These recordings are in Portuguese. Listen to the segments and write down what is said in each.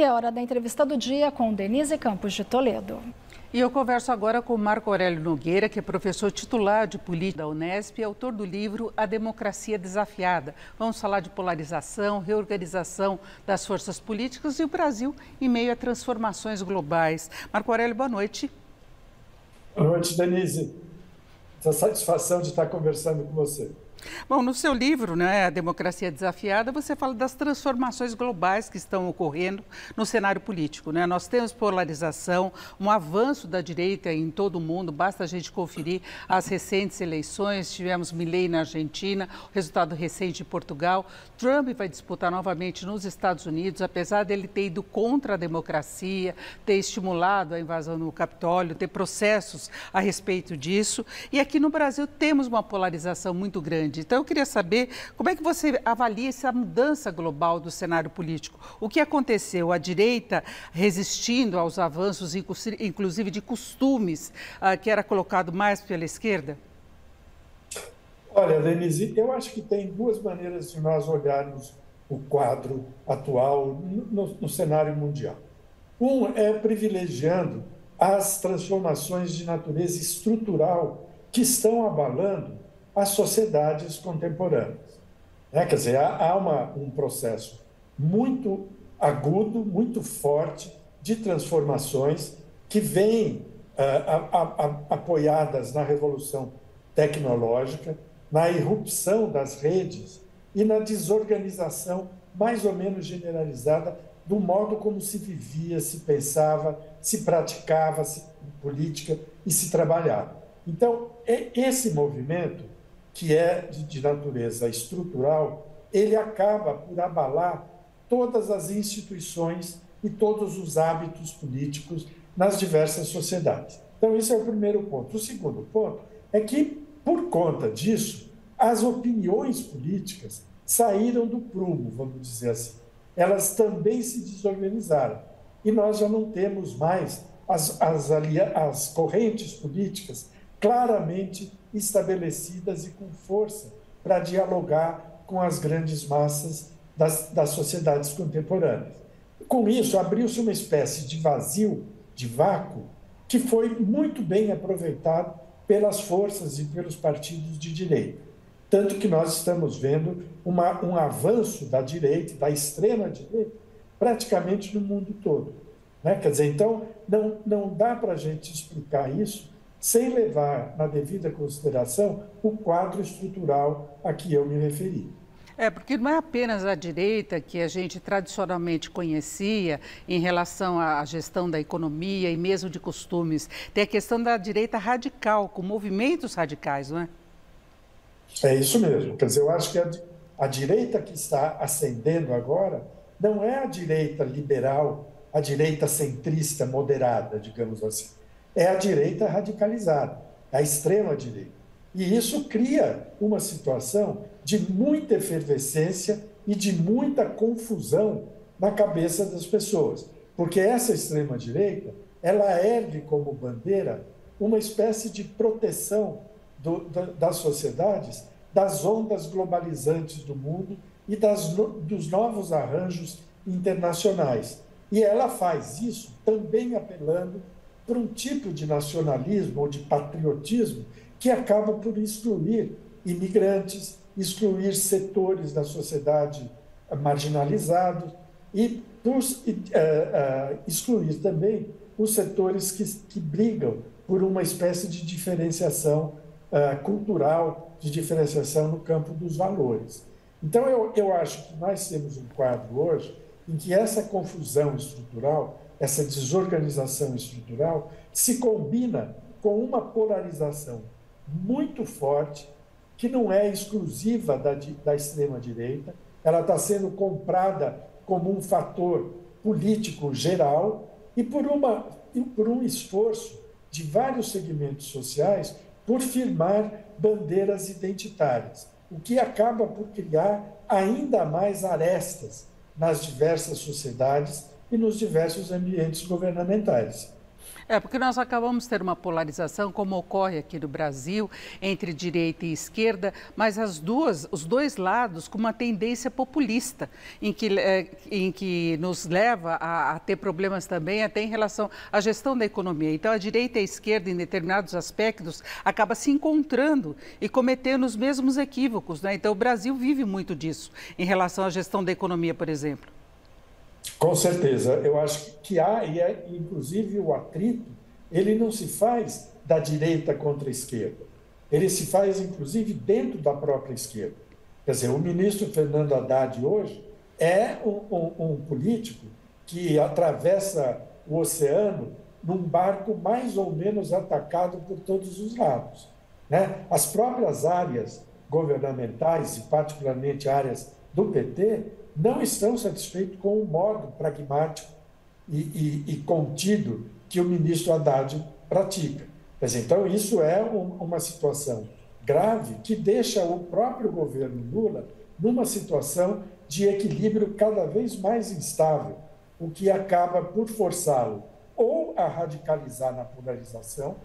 E é hora da entrevista do dia com Denise Campos de Toledo. E eu converso agora com Marco Aurélio Nogueira, que é professor titular de política da Unesp e autor do livro A Democracia Desafiada. Vamos falar de polarização, reorganização das forças políticas e o Brasil em meio a transformações globais. Marco Aurélio, boa noite. Boa noite, Denise. Essa satisfação de estar conversando com você. Bom, no seu livro, né, A Democracia Desafiada, você fala das transformações globais que estão ocorrendo no cenário político. Né? Nós temos polarização, um avanço da direita em todo o mundo, basta a gente conferir as recentes eleições. Tivemos Milley na Argentina, resultado recente em Portugal. Trump vai disputar novamente nos Estados Unidos, apesar dele ter ido contra a democracia, ter estimulado a invasão no Capitólio, ter processos a respeito disso. E aqui no Brasil temos uma polarização muito grande grande. Então, eu queria saber como é que você avalia essa mudança global do cenário político. O que aconteceu? A direita resistindo aos avanços, inclusive de costumes, uh, que era colocado mais pela esquerda? Olha, Denise, eu acho que tem duas maneiras de nós olharmos o quadro atual no, no cenário mundial. Um é privilegiando as transformações de natureza estrutural que estão abalando as sociedades contemporâneas. É, quer dizer, há, há uma, um processo muito agudo, muito forte de transformações que vêm uh, apoiadas na revolução tecnológica, na irrupção das redes e na desorganização mais ou menos generalizada do modo como se vivia, se pensava, se praticava se, política e se trabalhava. Então, esse movimento que é de, de natureza estrutural, ele acaba por abalar todas as instituições e todos os hábitos políticos nas diversas sociedades. Então, esse é o primeiro ponto. O segundo ponto é que, por conta disso, as opiniões políticas saíram do prumo, vamos dizer assim. Elas também se desorganizaram. E nós já não temos mais as, as, as correntes políticas claramente estabelecidas e com força para dialogar com as grandes massas das, das sociedades contemporâneas. Com isso, abriu-se uma espécie de vazio, de vácuo, que foi muito bem aproveitado pelas forças e pelos partidos de direita. Tanto que nós estamos vendo uma, um avanço da direita, da extrema-direita, praticamente no mundo todo. Né? Quer dizer, então, não, não dá para a gente explicar isso sem levar na devida consideração o quadro estrutural a que eu me referi. É, porque não é apenas a direita que a gente tradicionalmente conhecia em relação à gestão da economia e mesmo de costumes. Tem a questão da direita radical, com movimentos radicais, não é? É isso mesmo. Quer dizer, eu acho que a, a direita que está ascendendo agora não é a direita liberal, a direita centrista moderada, digamos assim é a direita radicalizada, a extrema-direita. E isso cria uma situação de muita efervescência e de muita confusão na cabeça das pessoas. Porque essa extrema-direita, ela ergue como bandeira uma espécie de proteção do, da, das sociedades das ondas globalizantes do mundo e das, dos novos arranjos internacionais. E ela faz isso também apelando por um tipo de nacionalismo ou de patriotismo que acaba por excluir imigrantes, excluir setores da sociedade marginalizados e por uh, uh, excluir também os setores que, que brigam por uma espécie de diferenciação uh, cultural, de diferenciação no campo dos valores. Então, eu, eu acho que nós temos um quadro hoje em que essa confusão estrutural essa desorganização estrutural, se combina com uma polarização muito forte, que não é exclusiva da, da extrema-direita, ela está sendo comprada como um fator político geral e por, uma, por um esforço de vários segmentos sociais por firmar bandeiras identitárias, o que acaba por criar ainda mais arestas nas diversas sociedades e nos diversos ambientes governamentais. É, porque nós acabamos de ter uma polarização, como ocorre aqui no Brasil, entre direita e esquerda, mas as duas, os dois lados com uma tendência populista, em que, é, em que nos leva a, a ter problemas também até em relação à gestão da economia. Então, a direita e a esquerda, em determinados aspectos, acaba se encontrando e cometendo os mesmos equívocos. Né? Então, o Brasil vive muito disso em relação à gestão da economia, por exemplo. Com certeza. Eu acho que há, e é, inclusive o atrito, ele não se faz da direita contra a esquerda. Ele se faz, inclusive, dentro da própria esquerda. Quer dizer, o ministro Fernando Haddad hoje é um, um, um político que atravessa o oceano num barco mais ou menos atacado por todos os lados. Né? As próprias áreas governamentais, e particularmente áreas do PT, não estão satisfeitos com o modo pragmático e, e, e contido que o ministro Haddad pratica. Dizer, então, isso é um, uma situação grave que deixa o próprio governo Lula numa situação de equilíbrio cada vez mais instável, o que acaba por forçá-lo ou a radicalizar na polarização,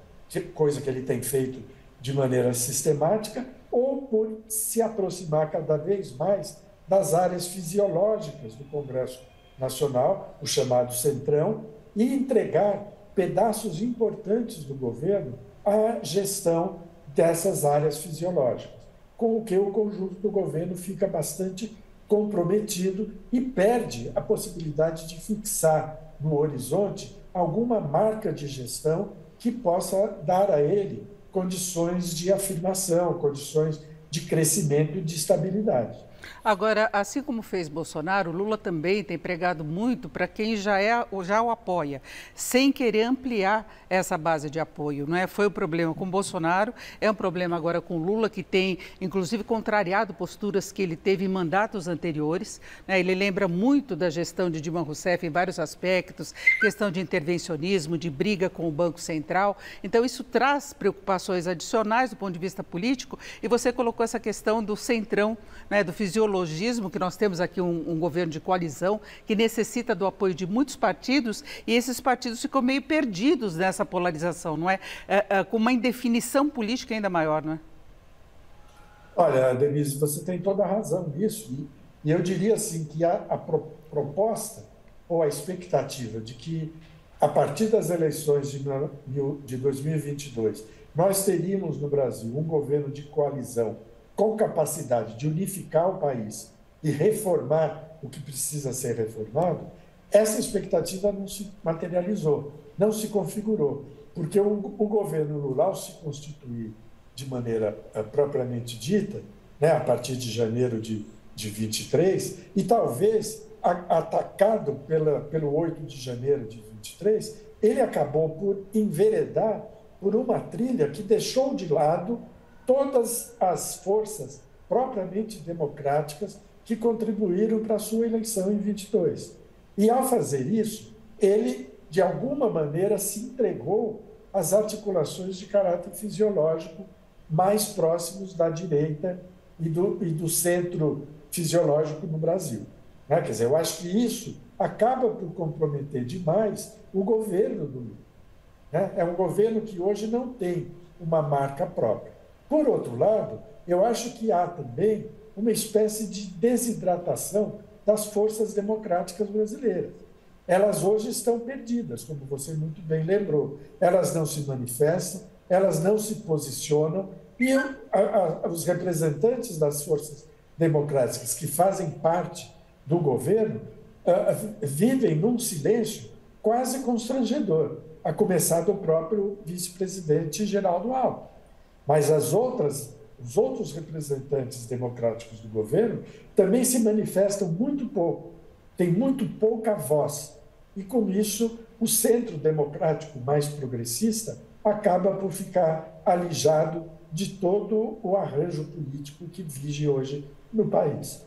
coisa que ele tem feito de maneira sistemática, ou por se aproximar cada vez mais das áreas fisiológicas do Congresso Nacional, o chamado Centrão, e entregar pedaços importantes do governo à gestão dessas áreas fisiológicas, com o que o conjunto do governo fica bastante comprometido e perde a possibilidade de fixar no horizonte alguma marca de gestão que possa dar a ele condições de afirmação, condições de crescimento e de estabilidade. Agora, assim como fez Bolsonaro, Lula também tem pregado muito para quem já, é, já o apoia, sem querer ampliar essa base de apoio. Não é? Foi o problema com Bolsonaro, é um problema agora com Lula, que tem, inclusive, contrariado posturas que ele teve em mandatos anteriores. Né? Ele lembra muito da gestão de Dilma Rousseff em vários aspectos, questão de intervencionismo, de briga com o Banco Central. Então, isso traz preocupações adicionais do ponto de vista político, e você colocou essa questão do centrão, né, do fisiologismo que nós temos aqui um, um, governo de coalizão que necessita do apoio de muitos partidos e esses partidos ficam meio perdidos nessa polarização, não é? é, é com uma indefinição política ainda maior, não é? Olha, Denise, você tem toda a razão nisso. E, e eu diria assim que a, a pro, proposta ou a expectativa de que a partir das eleições de, de 2022 nós teríamos no Brasil um governo de coalizão com capacidade de unificar o país e reformar o que precisa ser reformado, essa expectativa não se materializou, não se configurou, porque o, o governo Lula, ao se constituir de maneira uh, propriamente dita, né, a partir de janeiro de, de 23, e talvez a, atacado pela, pelo 8 de janeiro de 23, ele acabou por enveredar por uma trilha que deixou de lado todas as forças propriamente democráticas que contribuíram para a sua eleição em 22. E ao fazer isso, ele de alguma maneira se entregou às articulações de caráter fisiológico mais próximos da direita e do, e do centro fisiológico no Brasil. Né? Quer dizer, eu acho que isso acaba por comprometer demais o governo do Lula. Né? É um governo que hoje não tem uma marca própria. Por outro lado, eu acho que há também uma espécie de desidratação das forças democráticas brasileiras. Elas hoje estão perdidas, como você muito bem lembrou. Elas não se manifestam, elas não se posicionam e a, a, os representantes das forças democráticas que fazem parte do governo uh, vivem num silêncio quase constrangedor, a começar do próprio vice-presidente Geraldo Alckmin. Mas as outras, os outros representantes democráticos do governo também se manifestam muito pouco, têm muito pouca voz. E com isso, o centro democrático mais progressista acaba por ficar alijado de todo o arranjo político que vige hoje no país.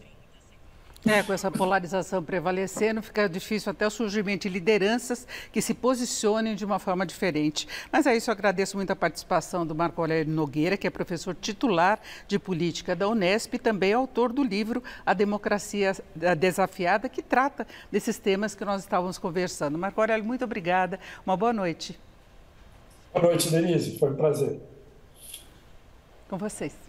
É, com essa polarização prevalecendo, fica difícil até o surgimento de lideranças que se posicionem de uma forma diferente. Mas é isso, eu agradeço muito a participação do Marco Aurélio Nogueira, que é professor titular de política da Unesp e também autor do livro A Democracia Desafiada, que trata desses temas que nós estávamos conversando. Marco Aurélio, muito obrigada, uma boa noite. Boa noite, Denise. Foi um prazer. Com vocês.